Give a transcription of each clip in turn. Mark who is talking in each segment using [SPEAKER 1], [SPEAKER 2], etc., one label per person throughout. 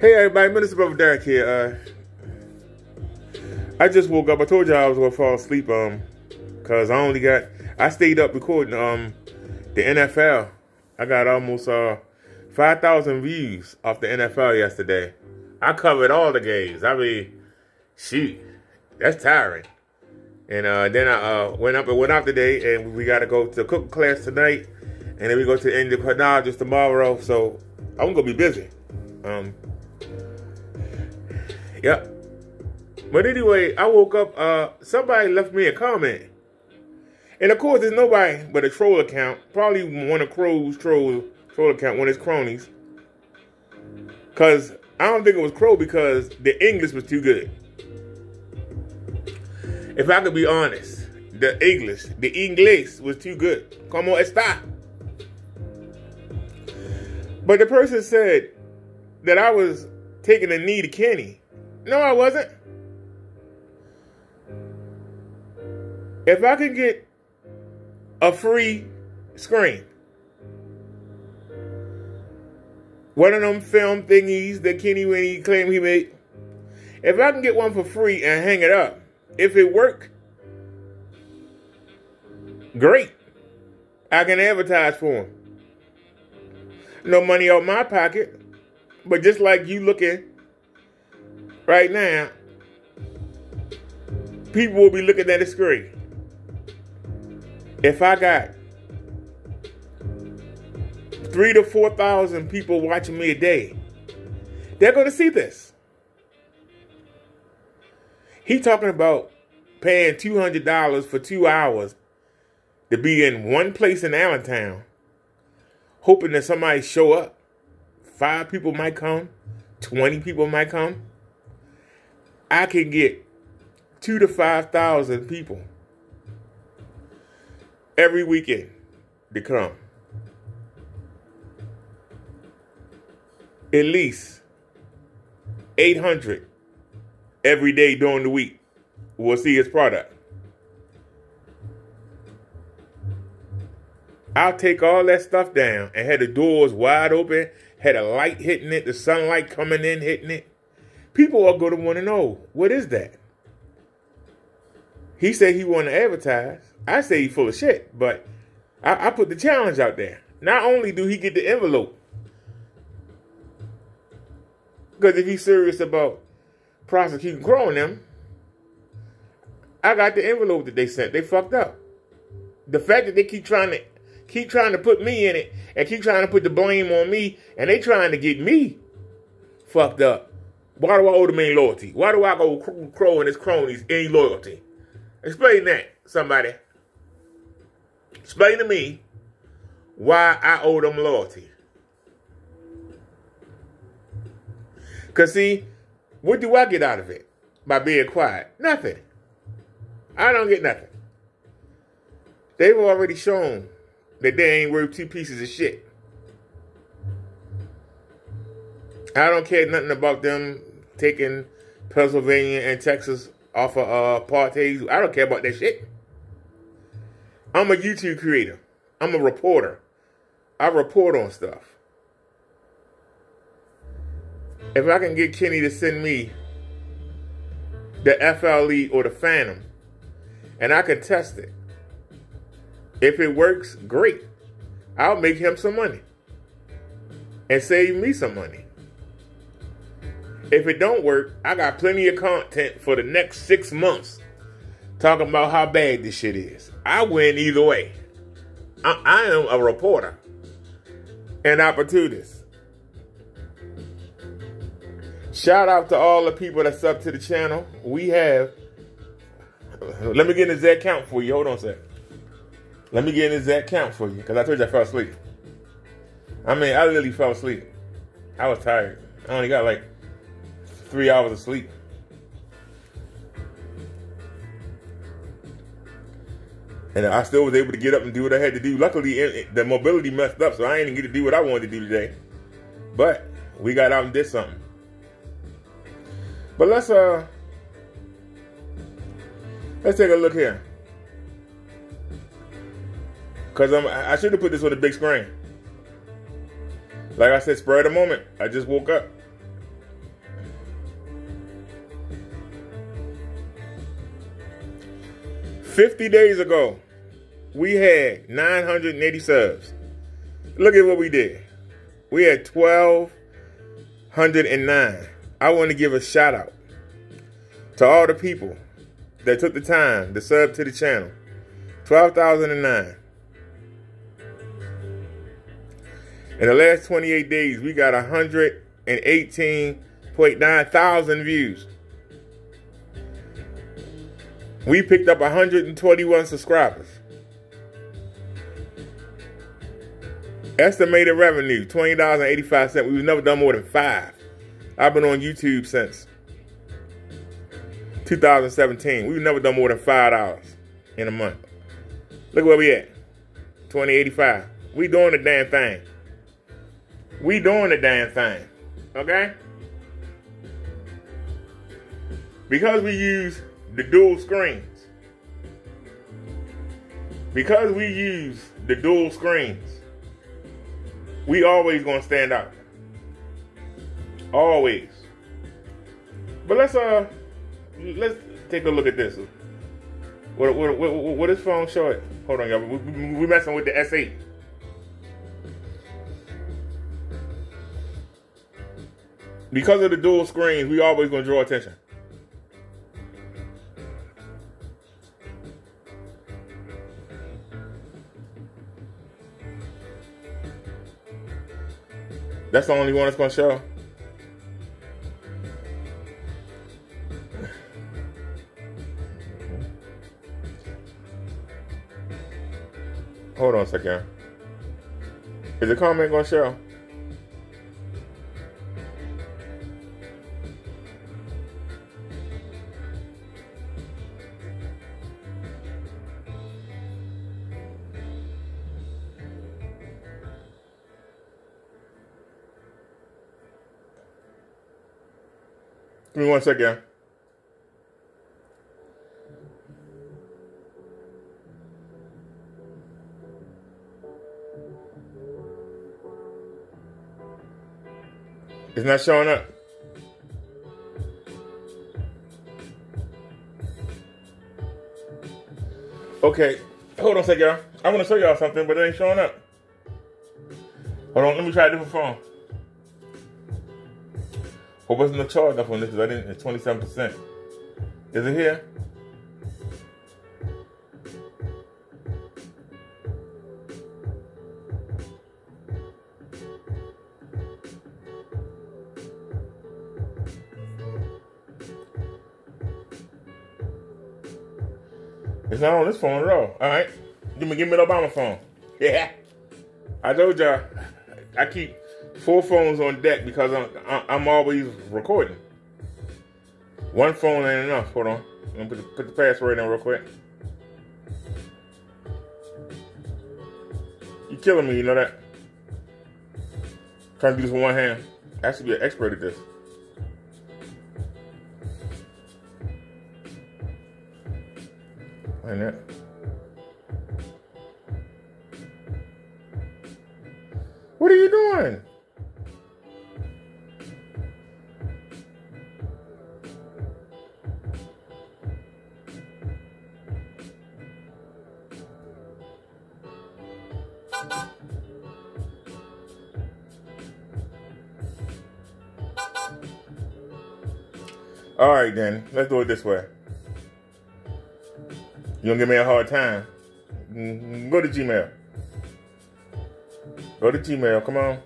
[SPEAKER 1] Hey everybody, Minister Brother Derrick here. Uh, I just woke up. I told you I was gonna fall asleep. Um, cause I only got I stayed up recording um the NFL. I got almost uh five thousand views off the NFL yesterday. I covered all the games. I mean, shoot, that's tiring. And uh, then I uh, went up and went out today, and we got to go to cooking class tonight, and then we go to Indian just tomorrow. So I'm gonna be busy. Um, Yep. But anyway, I woke up, uh, somebody left me a comment. And of course, there's nobody but a troll account. Probably one of Crow's troll, troll account, one of his cronies. Because I don't think it was Crow because the English was too good. If I could be honest, the English, the English was too good. Como está? But the person said that I was taking a knee to Kenny. No, I wasn't. If I can get a free screen, one of them film thingies that Kenny Winnie claimed he made, if I can get one for free and hang it up, if it work, great. I can advertise for him. No money out my pocket, but just like you looking right now, people will be looking at the screen. If I got three to 4,000 people watching me a day, they're going to see this. He talking about paying $200 for two hours to be in one place in Allentown, hoping that somebody show up. Five people might come, 20 people might come. I can get two to 5,000 people every weekend to come. At least 800 every day during the week will see his product. I'll take all that stuff down and had the doors wide open, had a light hitting it, the sunlight coming in hitting it people are going to want to know what is that. He said he want to advertise. I say he full of shit, but I, I put the challenge out there. Not only do he get the envelope, because if he's serious about prosecuting growing them, I got the envelope that they sent. They fucked up. The fact that they keep trying to keep trying to put me in it and keep trying to put the blame on me, and they trying to get me fucked up. Why do I owe them loyalty? Why do I go Crow and his cronies any loyalty? Explain that, somebody. Explain to me why I owe them loyalty. Because, see, what do I get out of it by being quiet? Nothing. I don't get nothing. They've already shown that they ain't worth two pieces of shit. I don't care nothing about them taking Pennsylvania and Texas off of uh, apartheid. I don't care about that shit. I'm a YouTube creator. I'm a reporter. I report on stuff. If I can get Kenny to send me the FLE or the Phantom, and I can test it. If it works, great. I'll make him some money and save me some money. If it don't work, I got plenty of content for the next six months talking about how bad this shit is. I win either way. I, I am a reporter, an opportunist. Shout out to all the people that's up to the channel. We have. Let me get an exact count for you. Hold on a sec. Let me get an exact count for you because I told you I fell asleep. I mean, I literally fell asleep. I was tired. I only got like three hours of sleep. And I still was able to get up and do what I had to do. Luckily, the mobility messed up, so I didn't get to do what I wanted to do today. But we got out and did something. But let's uh let's take a look here. Cause I'm I should have put this on the big screen. Like I said, spread a moment. I just woke up. 50 days ago, we had 980 subs. Look at what we did. We had 1,209. I want to give a shout out to all the people that took the time to sub to the channel. 12,009. In the last 28 days, we got 118.9 thousand views. We picked up 121 subscribers. Estimated revenue, $20.85. We've never done more than five. I've been on YouTube since 2017. We've never done more than five dollars in a month. Look where we at. 2085. We doing the damn thing. We doing the damn thing. Okay? Because we use the dual screens. Because we use the dual screens, we always gonna stand out. Always. But let's uh let's take a look at this. What what what, what is phone showing? Hold on, y'all. We, we messing with the S8. Because of the dual screens, we always gonna draw attention. That's the only one that's gonna show. Hold on a second. Is the comment gonna show? Give me one second. It's not showing up. Okay, hold on a second, y'all. I want to show y'all something, but it ain't showing up. Hold on, let me try a different phone. Wasn't no charge up on this because I didn't. It's 27%. Is it here? It's not on this phone at all. All right, give me give me the Obama phone. Yeah, I told y'all. I keep four phones on deck because I'm I'm always recording. One phone ain't enough. Hold on, let me put the, put the password in real quick. You killing me, you know that? Trying to do this with one hand. I should be an expert at this. Ain't it? Let's do it this way. You don't give me a hard time? Mm, go to Gmail. Go to Gmail. Come on.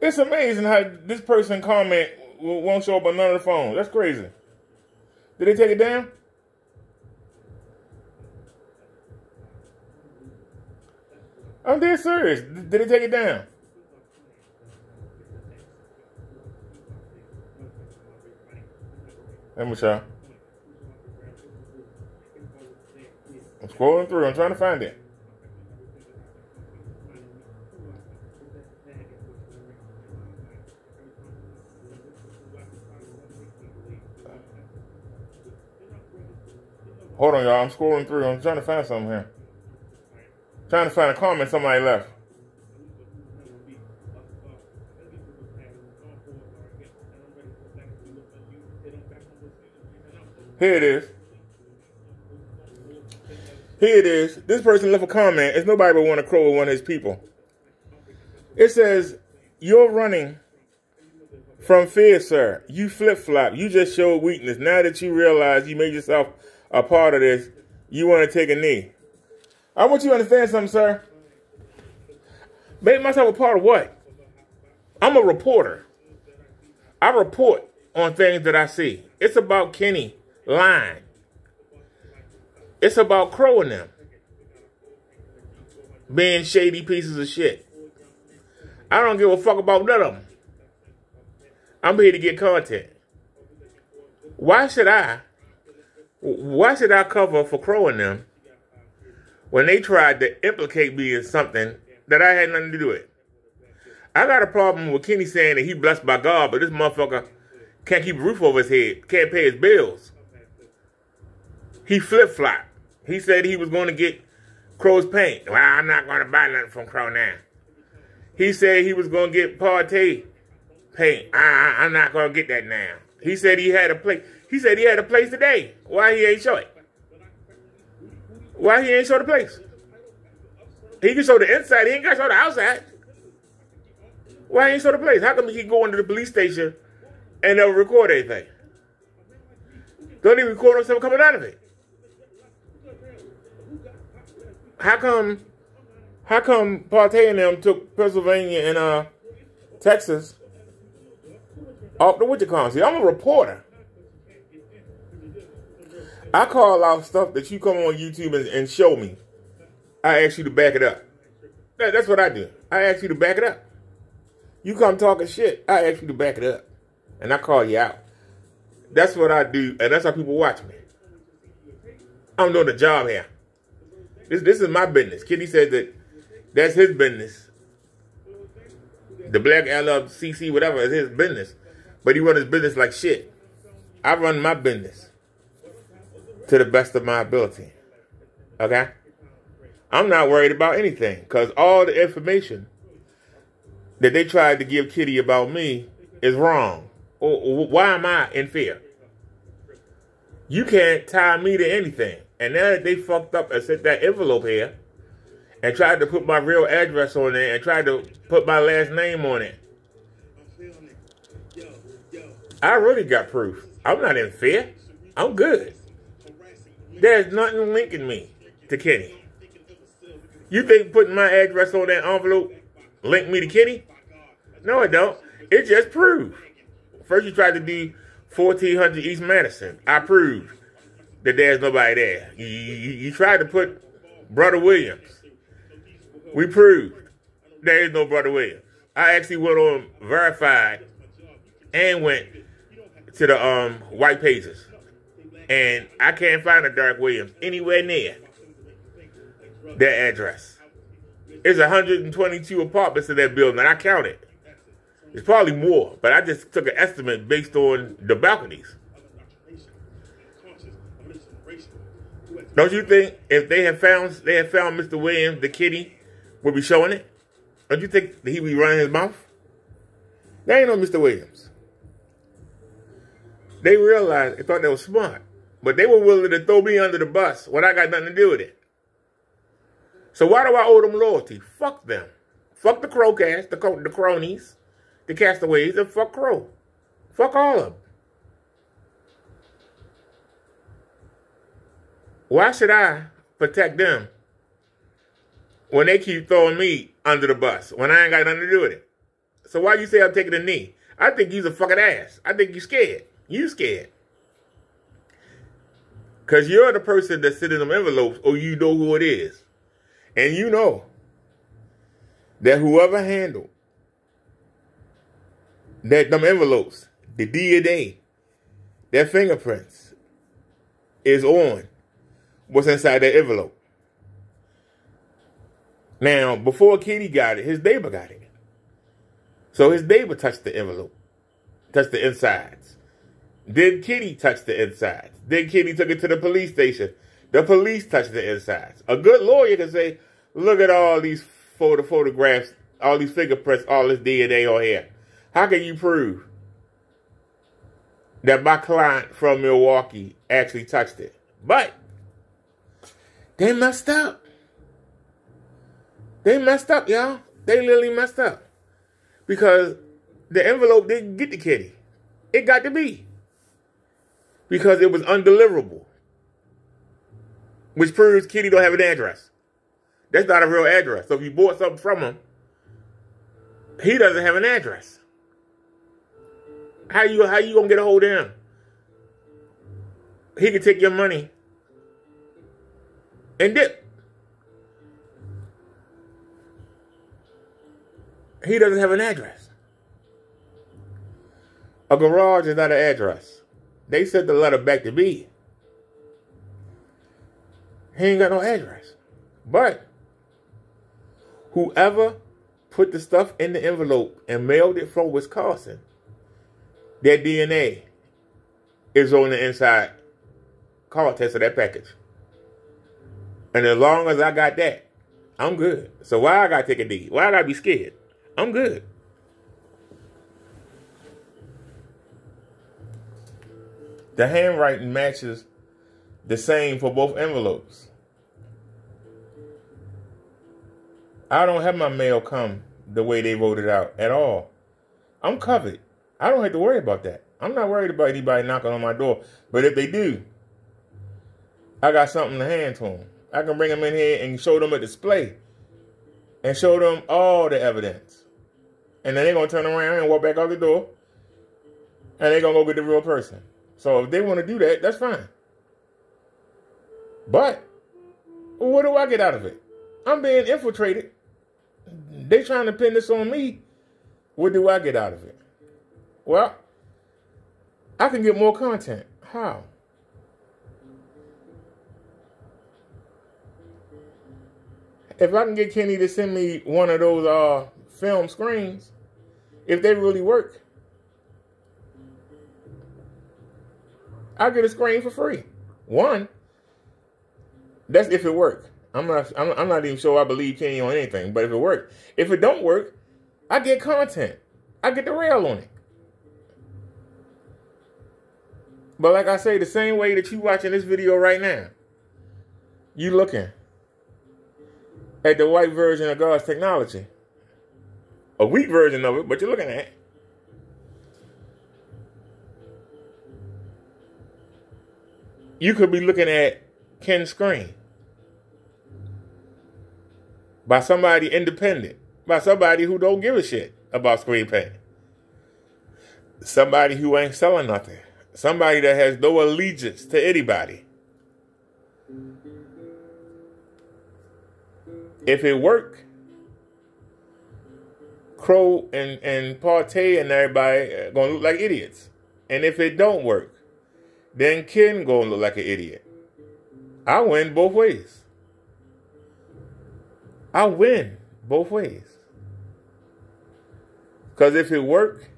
[SPEAKER 1] It's amazing how this person comment won't show up on none of the phones. That's crazy. Did they take it down? I'm dead serious. Did they take it down? Let me try. I'm scrolling through. I'm trying to find it. Hold on, y'all. I'm scrolling through. I'm trying to find something here. Trying to find a comment somebody left. Here it is. Here it is. This person left a comment. It's nobody but want to crow one of his people. It says, You're running from fear, sir. You flip flop. You just showed weakness. Now that you realize you made yourself a part of this, you want to take a knee. I want you to understand something, sir. Make myself a part of what? I'm a reporter. I report on things that I see. It's about Kenny lying. It's about crowing them. Being shady pieces of shit. I don't give a fuck about none of them. I'm here to get content. Why should I? Why should I cover for crowing them when they tried to implicate me in something that I had nothing to do with? I got a problem with Kenny saying that he blessed by God, but this motherfucker can't keep a roof over his head, can't pay his bills. He flip flop. He said he was going to get Crow's paint. Well, I'm not going to buy nothing from Crow now. He said he was going to get Partey paint. I, I'm not going to get that now. He said he had a place. He said he had a place today. Why he ain't show it? Why he ain't show the place? He can show the inside. He ain't got to show the outside. Why he ain't show the place? How come he keep going to the police station and never record anything? Don't even record himself coming out of it. how come how come Partey and them took Pennsylvania and uh Texas off the Wichita? See, I'm a reporter. I call out stuff that you come on YouTube and, and show me. I ask you to back it up. That, that's what I do. I ask you to back it up. You come talking shit, I ask you to back it up. And I call you out. That's what I do, and that's how people watch me. I'm doing the job here. This this is my business. Kitty said that that's his business. The black LLCC, whatever, is his business. But he run his business like shit. I run my business to the best of my ability. Okay? I'm not worried about anything because all the information that they tried to give Kitty about me is wrong. Why am I in fear? You can't tie me to anything. And now that they fucked up and sent that envelope here and tried to put my real address on it and tried to put my last name on it, I really got proof. I'm not in fear. I'm good. There's nothing linking me to Kenny. You think putting my address on that envelope linked me to Kenny? No, it don't. It just proved. First you tried to do 1400 East Madison. I proved that there's nobody there. You, you, you tried to put Brother Williams. We proved there is no Brother Williams. I actually went on verified and went to the um, white pages. And I can't find a Derrick Williams anywhere near that address. It's 122 apartments in that building. And I counted. It's probably more, but I just took an estimate based on the balconies. Don't you think if they had found they had found Mr. Williams, the kitty, would be showing it? Don't you think he would be running his mouth? They ain't no Mr. Williams. They realized they thought they were smart, but they were willing to throw me under the bus when I got nothing to do with it. So why do I owe them loyalty? Fuck them. Fuck the Crowcast, the, the cronies, the castaways, and fuck Crow. Fuck all of them. Why should I protect them when they keep throwing me under the bus when I ain't got nothing to do with it? So why you say I'm taking a knee? I think you's a fucking ass. I think you scared. You scared. Because you're the person that's sending them envelopes or you know who it is. And you know that whoever handled that them envelopes, the DNA, their fingerprints is on what's inside that envelope. Now, before Kitty got it, his neighbor got it. So his neighbor touched the envelope, touched the insides. Then Kitty touched the insides. Then Kitty took it to the police station. The police touched the insides. A good lawyer can say, look at all these photo photographs, all these fingerprints, all this DNA on here. How can you prove that my client from Milwaukee actually touched it? But they messed up. They messed up, y'all. They literally messed up. Because the envelope didn't get the kitty. It got to be. Because it was undeliverable. Which proves Kitty don't have an address. That's not a real address. So if you bought something from him, he doesn't have an address. How you how you gonna get a hold of him? He can take your money and dip. He doesn't have an address. A garage is not an address. They sent the letter back to me. He ain't got no address. But whoever put the stuff in the envelope and mailed it from Wisconsin, their DNA is on the inside contents of that package. And as long as I got that, I'm good. So why I gotta take a D? Why I gotta be scared? I'm good. The handwriting matches the same for both envelopes. I don't have my mail come the way they wrote it out at all. I'm covered. I don't have to worry about that. I'm not worried about anybody knocking on my door. But if they do, I got something to hand to them. I can bring them in here and show them a display and show them all the evidence. And then they're going to turn around and walk back out the door and they're going to go get the real person. So if they want to do that, that's fine. But what do I get out of it? I'm being infiltrated. They trying to pin this on me. What do I get out of it? Well, I can get more content. How? If I can get Kenny to send me one of those uh, film screens, if they really work, I get a screen for free. One. That's if it work. I'm not. I'm, I'm not even sure I believe Kenny on anything. But if it work, if it don't work, I get content. I get the rail on it. But like I say, the same way that you watching this video right now, you looking at the white version of God's technology. A weak version of it, but you're looking at. You could be looking at Ken screen by somebody independent, by somebody who don't give a shit about screen paint, somebody who ain't selling nothing, somebody that has no allegiance to anybody. If it work, Crow and and Partey and everybody gonna look like idiots. And if it don't work, then Ken gonna look like an idiot. I win both ways. I win both ways. Cause if it work,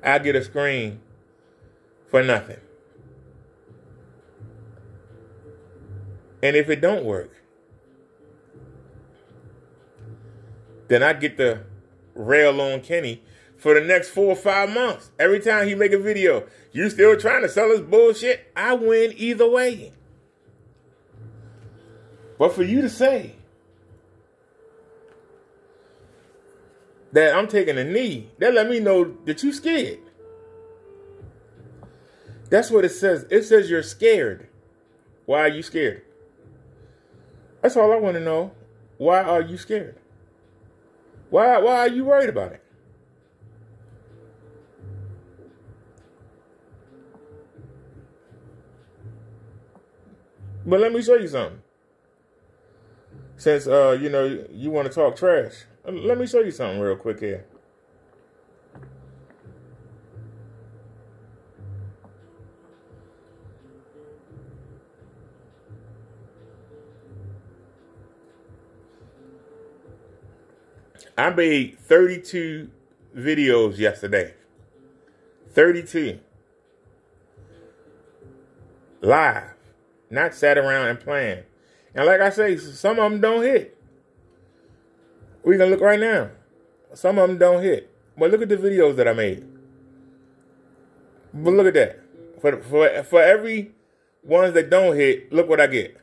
[SPEAKER 1] I get a screen for nothing. And if it don't work, then I get the rail on Kenny for the next four or five months. Every time he make a video, you still trying to sell us bullshit? I win either way. But for you to say that I'm taking a knee, that let me know that you scared. That's what it says. It says you're scared. Why are you scared? That's all I want to know. Why are you scared? Why why are you worried about it? But let me show you something since uh, you know you want to talk trash, let me show you something real quick here. I made 32 videos yesterday. 32. live, not sat around and planned. And like I say, some of them don't hit. We can look right now. Some of them don't hit. But look at the videos that I made. But look at that. For for for every ones that don't hit, look what I get.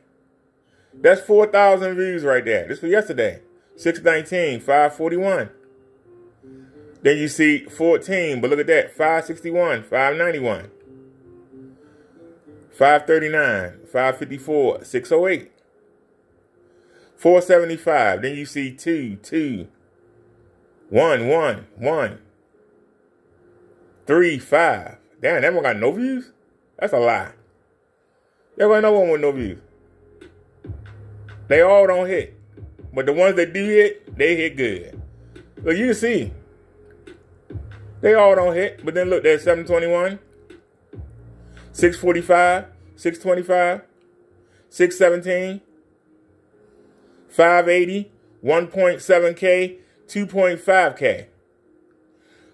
[SPEAKER 1] That's 4,000 views right there. This was yesterday. 619, 541. Then you see 14, but look at that. 561, 591. 539, 554, 608. 475. Then you see 2, 2, 1, 1, 1. 3, 5. Damn, that one got no views? That's a lie. There ain't no one with no views. They all don't hit. But the ones that do hit, they hit good. Look, you can see. They all don't hit. But then look, there's 721, 645, 625, 617, 580, 1.7K, 2.5K,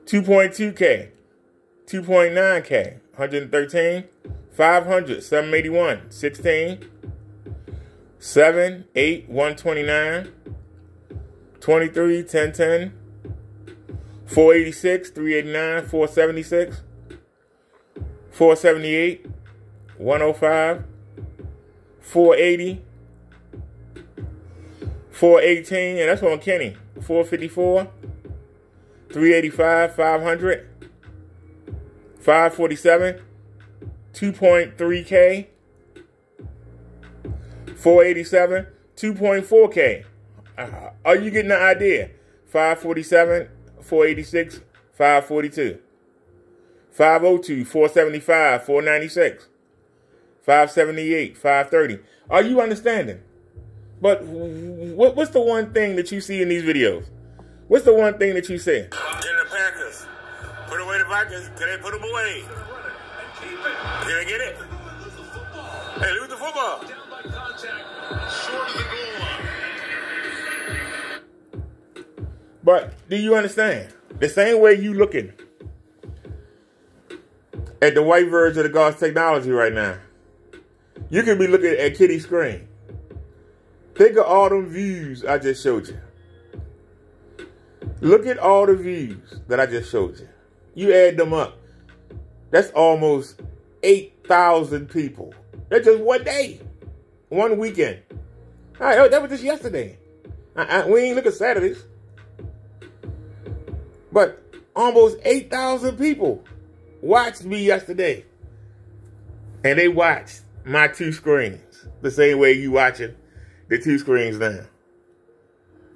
[SPEAKER 1] 2.2K, 2.9K, 113, 500, 781, 16, 7, 8, 129, 23, 10, 10, 486, 389, 476, 478, 105, 480, 418, and that's on Kenny, 454, 385, 500, 547, 2.3K, 487, 2.4K. Uh, are you getting the idea? 547, 486, 542. 502, 475, 496. 578, 530. Are you understanding? But what, what's the one thing that you see in these videos? What's the one thing that you see?
[SPEAKER 2] In the Packers. Put away the Vikings. Can they put them away? Can they get it? Hey, lose the football.
[SPEAKER 1] But do you understand? The same way you looking at the white version of the God's technology right now, you can be looking at Kitty screen. Think of all them views I just showed you. Look at all the views that I just showed you. You add them up. That's almost 8,000 people. That's just one day. One weekend. All right, oh, that was just yesterday. I, I, we ain't look at Saturdays. But almost 8,000 people watched me yesterday. And they watched my two screens the same way you watching the two screens now.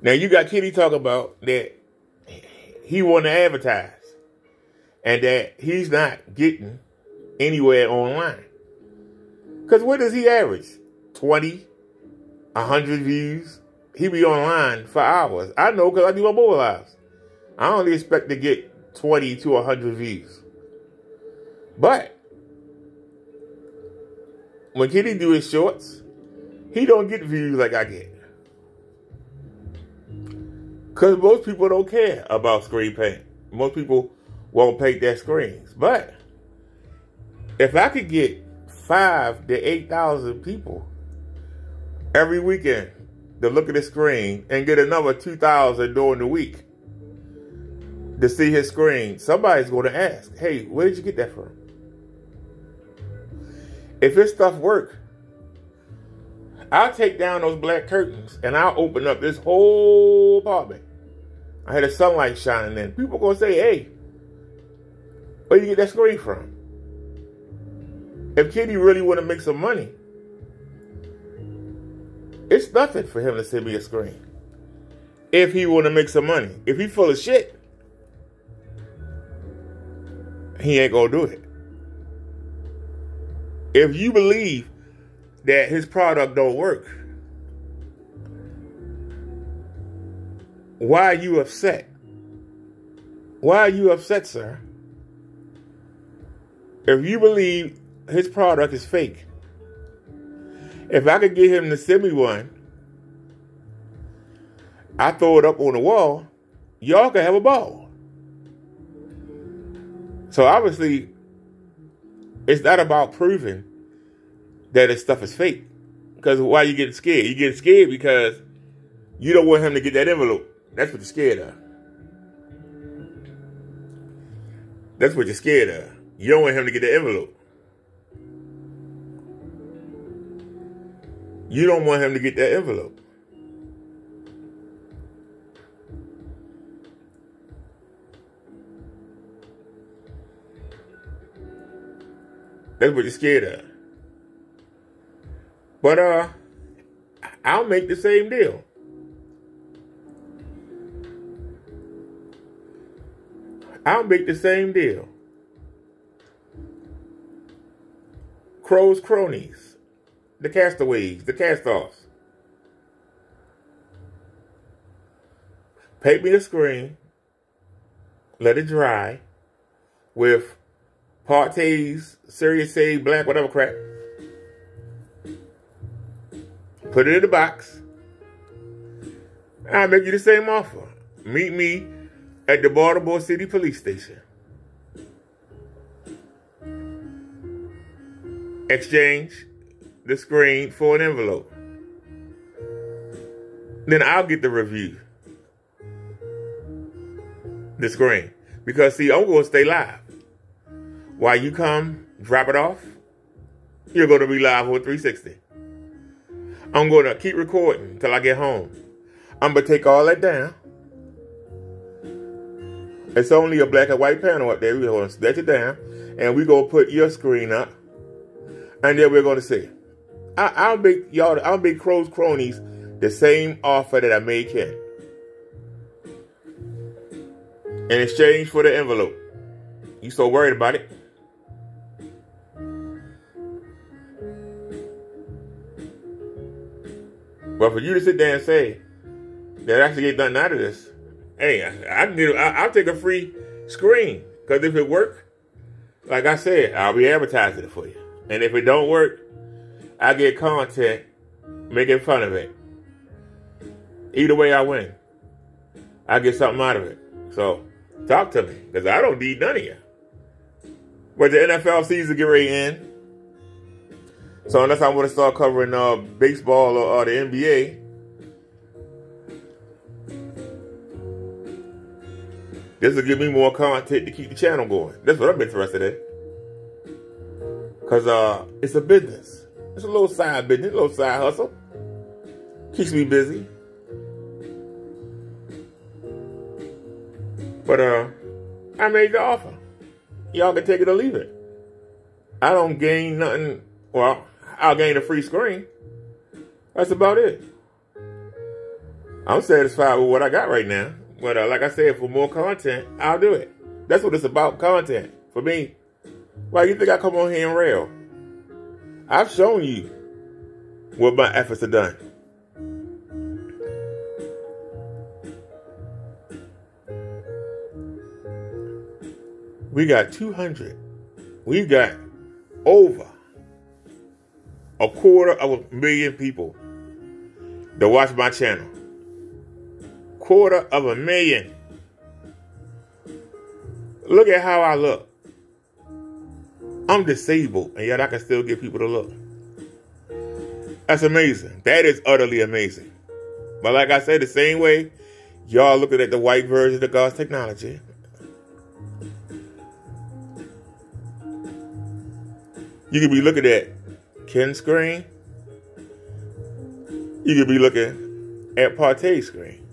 [SPEAKER 1] Now you got Kitty talking about that he want to advertise and that he's not getting anywhere online. Because what does he average? 20, 100 views? He be online for hours. I know because I do my mobile lives. I only expect to get 20 to 100 views. But when Kitty do his shorts, he don't get views like I get. Because most people don't care about screen paint. Most people won't paint their screens. But if I could get five to 8,000 people every weekend to look at the screen and get another 2,000 during the week to see his screen, somebody's going to ask, hey, where did you get that from? If his stuff work, I'll take down those black curtains and I'll open up this whole apartment. I had the sunlight shining in. People to say, hey, where you get that screen from? If Kitty really want to make some money, it's nothing for him to send me a screen. If he want to make some money. If he full of shit, he ain't to do it. If you believe that his product don't work, why are you upset? Why are you upset, sir? If you believe his product is fake, if I could get him to send me one, I throw it up on the wall, y'all can have a ball. So obviously, it's not about proving that this stuff is fake. Because why are you getting scared? You're getting scared because you don't want him to get that envelope. That's what you're scared of. That's what you're scared of. You don't want him to get the envelope. You don't want him to get that envelope. That's what you're scared of. But uh I'll make the same deal. I'll make the same deal. Crow's cronies, the castaways, the cast-offs. Paint me the screen, let it dry with parties, Serious A, black, whatever crap. Put it in the box. I'll make you the same offer. Meet me at the Baltimore City Police Station. Exchange the screen for an envelope. Then I'll get the review. The screen. Because see, I'm going to stay live. While you come drop it off, you're going to be live on 360. I'm going to keep recording until I get home. I'm going to take all that down. It's only a black and white panel up there. We're going to stretch it down. And we're going to put your screen up. And then we're going to see. I, will make y'all, I'll make Crow's Cronies the same offer that I made Ken. In exchange for the envelope. You so worried about it? But for you to sit there and say that actually get nothing out of this, hey, I, I get, I, will take a free screen because if it work, like I said, I'll be advertising it for you. And if it don't work, I get content making fun of it. Either way, I win. I get something out of it. So talk to me because I don't need none of you. But the NFL season get ready end. So unless I want to start covering uh, baseball or, or the NBA, this will give me more content to keep the channel going. That's what I'm interested in. Because uh, it's a business. It's a little side business, a little side hustle. Keeps me busy. But uh, I made the offer. Y'all can take it or leave it. I don't gain nothing. Well, I'll gain a free screen. That's about it. I'm satisfied with what I got right now. But uh, like I said, for more content, I'll do it. That's what it's about, content. For me. Why you think I come on here and rail? I've shown you what my efforts are done. We got 200. We got over a quarter of a million people that watch my channel. Quarter of a million. Look at how I look. I'm disabled, and yet I can still get people to look. That's amazing. That is utterly amazing. But like I said, the same way y'all looking at the white version of God's technology. You could be looking at Ken screen, you could be looking at Partey screen.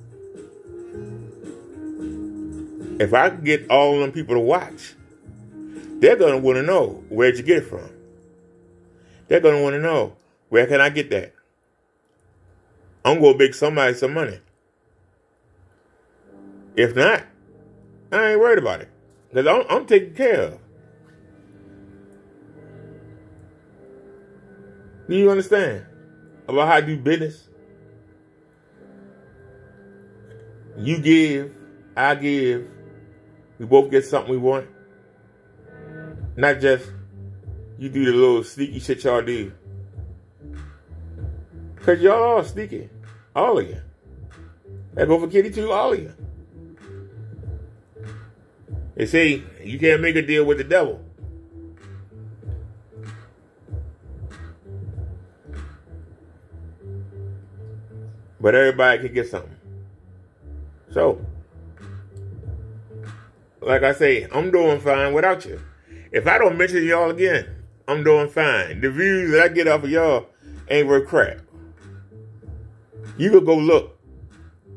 [SPEAKER 1] If I can get all them people to watch, they're gonna want to know where'd you get it from. They're gonna want to know where can I get that. I'm gonna make somebody some money. If not, I ain't worried about it because I'm, I'm care of. Do you understand about how I do business? You give, I give. We both get something we want. Not just you do the little sneaky shit y'all do. Cause y'all are sneaky. All of you. That go for Kitty too, all of you. They say you can't make a deal with the devil. But everybody can get something. So, like I say, I'm doing fine without you. If I don't mention y'all again, I'm doing fine. The views that I get off of y'all ain't worth crap. You could go look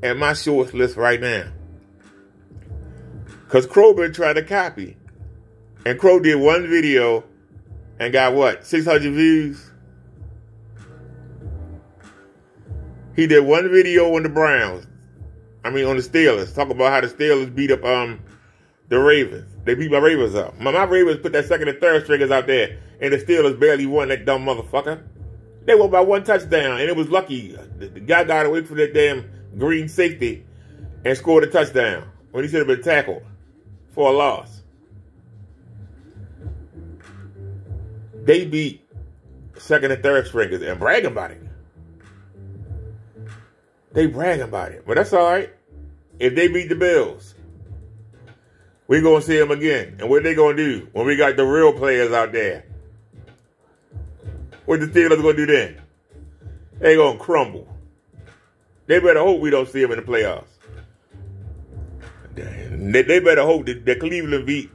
[SPEAKER 1] at my shorts list right now. Cause Crow been trying to copy. And Crow did one video and got what? 600 views? He did one video on the Browns. I mean on the Steelers. Talk about how the Steelers beat up um the Ravens. They beat my Ravens up. My, my Ravens put that second and third stringers out there, and the Steelers barely won that dumb motherfucker. They won by one touchdown, and it was lucky. The, the guy got away from that damn green safety and scored a touchdown when he should have been tackled for a loss. They beat second and third stringers and bragging about it. They bragging about it, but that's all right. If they beat the Bills, we gonna see them again. And what they gonna do when we got the real players out there? What the Steelers gonna do then? They gonna crumble. They better hope we don't see them in the playoffs. They, they better hope that, Cleveland beat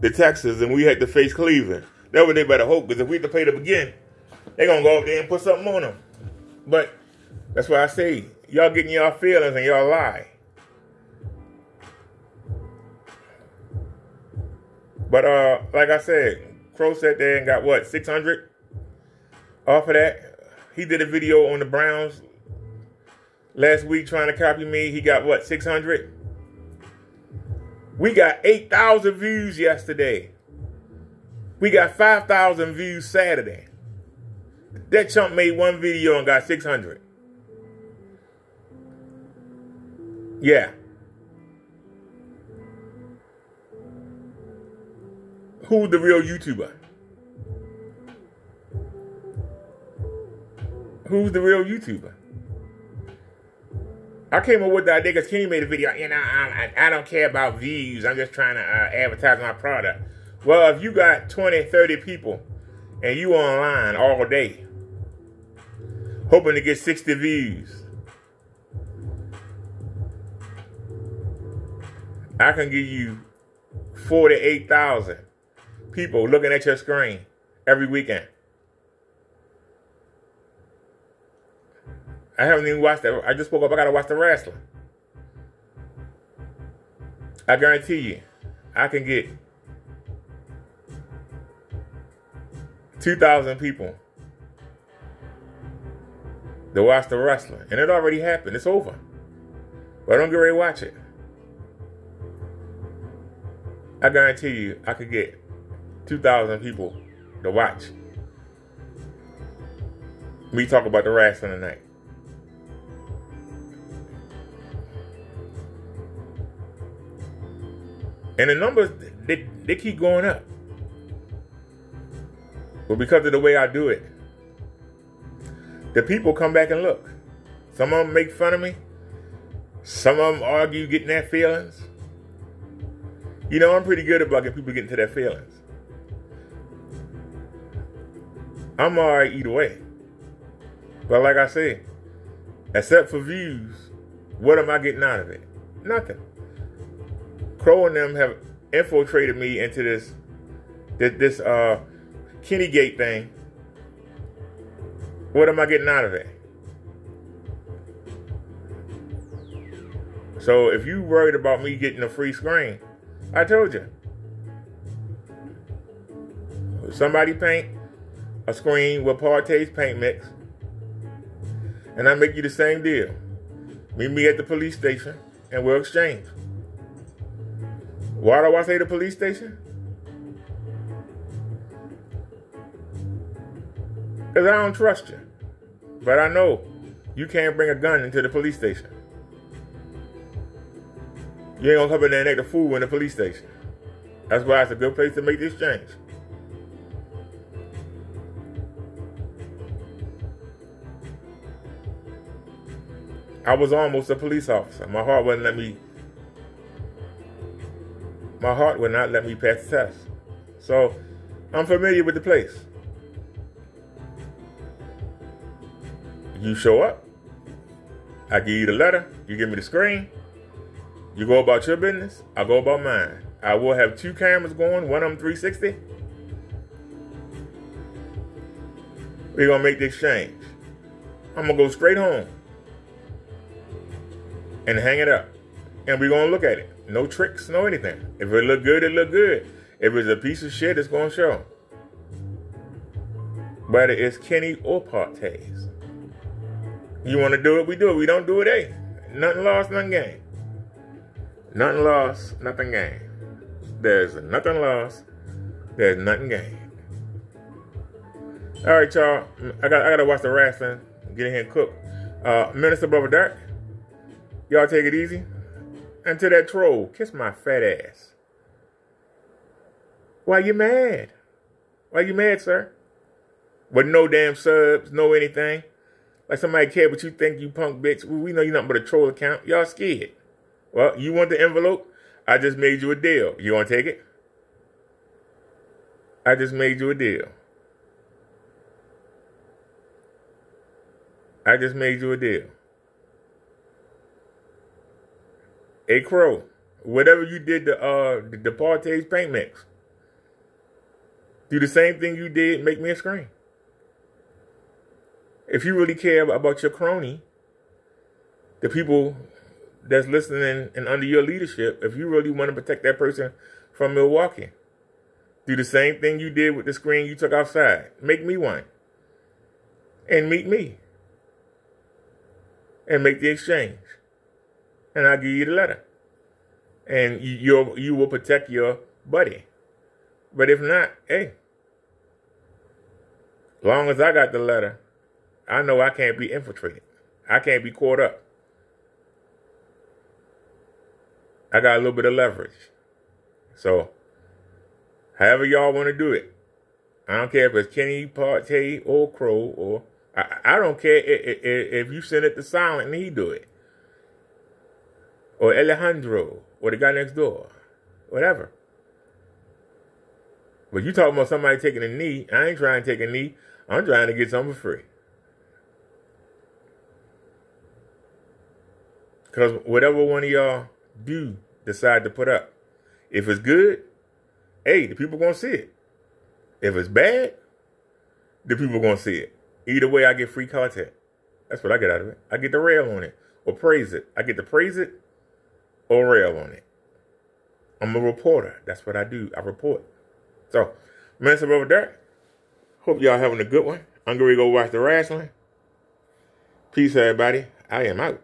[SPEAKER 1] the Texans and we had to face Cleveland. That's what they better hope, because if we have to play them again, they gonna go up there and put something on them. But that's why I say, y'all getting y'all feelings and y'all lie. But uh, like I said, Crow sat there and got what, 600 off of that? He did a video on the Browns last week trying to copy me. He got what, 600? We got 8,000 views yesterday. We got 5,000 views Saturday. That chump made one video and got 600. Yeah. Who's the real YouTuber? Who's the real YouTuber? I came up with the idea because Kenny made a video. and I, I, I, don't care about views. I'm just trying to uh, advertise my product. Well, if you got 20, 30 people and you online all day, hoping to get 60 views, I can give you 48,000 people looking at your screen every weekend. I haven't even watched that. I just woke up. I gotta watch the wrestling. I guarantee you, I can get 2,000 people to watch the wrestling. And it already happened. It's over. But I don't get ready to watch it. I guarantee you, I could get 2,000 people to watch me talk about the wrestling tonight. And the numbers, they, they keep going up. But because of the way I do it, the people come back and look. Some of them make fun of me. Some of them argue getting their feelings. You know, I'm pretty good about getting people getting to their feelings. I'm alright either way. But like I said, except for views, what am I getting out of it? Nothing. Crow and them have infiltrated me into this this, this uh Kenny Gate thing. What am I getting out of it? So if you worried about me getting a free screen, I told you. Somebody paint a screen with Partay's paint mix, and I make you the same deal. Meet me at the police station, and we'll exchange. Why do I say the police station? Because I don't trust you. But I know you can't bring a gun into the police station. You ain't gonna come in there and act a fool in the police station. That's why it's a good place to make this change. I was almost a police officer. My heart wouldn't let me. My heart would not let me pass the test. So I'm familiar with the place. You show up, I give you the letter, you give me the screen. You go about your business, I go about mine. I will have two cameras going, one of them 360. We're gonna make the exchange. I'm gonna go straight home and hang it up. And we're gonna look at it. No tricks, no anything. If it look good, it look good. If it's a piece of shit, it's gonna show. Whether it's Kenny or Partes. You wanna do it, we do it. We don't do it, hey. Nothing lost, nothing gained. Nothing lost, nothing gained. There's nothing lost, there's nothing gained. All right, y'all. I got I gotta watch the wrestling. Get in here and cook. Uh, Minister Brother Derrick, y'all take it easy. And to that troll, kiss my fat ass. Why you mad? Why you mad, sir? With no damn subs, no anything. Like somebody care what you think, you punk bitch. We know you're nothing but a troll account. Y'all scared. Well, you want the envelope? I just made you a deal. You want to take it? I just made you a deal. I just made you a deal. A Crow, whatever you did to uh the, the paint mix, do the same thing you did, make me a screen. If you really care about your crony, the people that's listening and under your leadership, if you really want to protect that person from Milwaukee, do the same thing you did with the screen you took outside. Make me one. And meet me and make the exchange. And I'll give you the letter. And you you will protect your buddy. But if not, hey, long as I got the letter, I know I can't be infiltrated. I can't be caught up. I got a little bit of leverage. So, however y'all want to do it, I don't care if it's Kenny Partey or Crow or I, I don't care if, if, you send it to Silent and he do it. Or Alejandro, or the guy next door. Whatever. But you talking about somebody taking a knee. I ain't trying to take a knee. I'm trying to get something for free. Because whatever one of y'all do decide to put up, if it's good, hey, the people gonna see it. If it's bad, the people gonna see it. Either way, I get free content. That's what I get out of it. I get to rail on it or praise it. I get to praise it or rail on it. I'm a reporter. That's what I do. I report. So, Minister over there. Hope y'all having a good one. I'm to go watch the wrestling. Peace, everybody. I am out.